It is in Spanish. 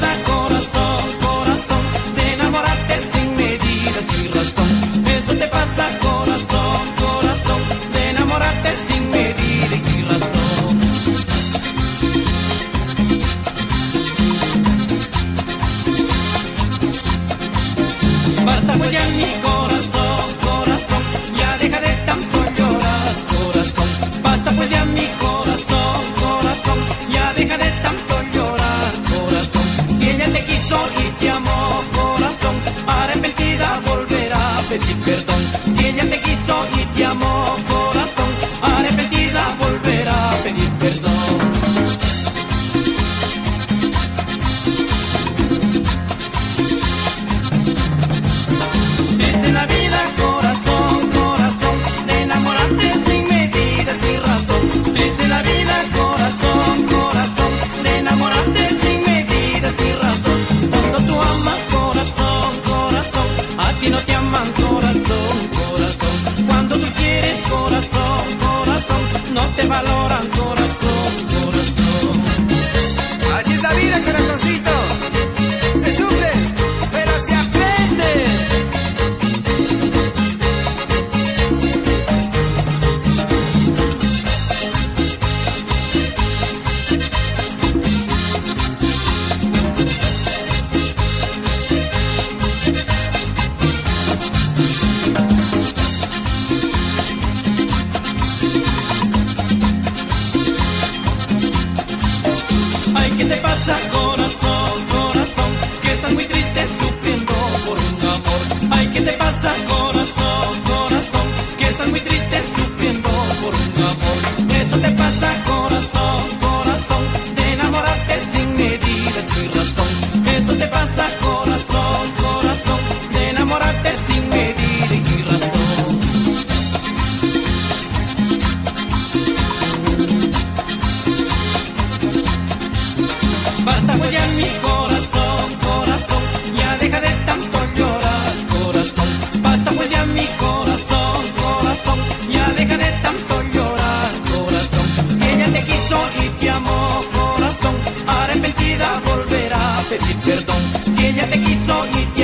Corazón, corazón de enamorarte sin medida y sin razón. Eso te pasa, corazón, corazón, de enamorarte sin medida y sin razón. Basta pues ya mi corazón, corazón. Ya deja de tanto llorar, corazón. Basta pues ya mi corazón. corazón, corazón? Que estás muy triste sufriendo por un amor. Ay, ¿qué te pasa, corazón? ella te quiso y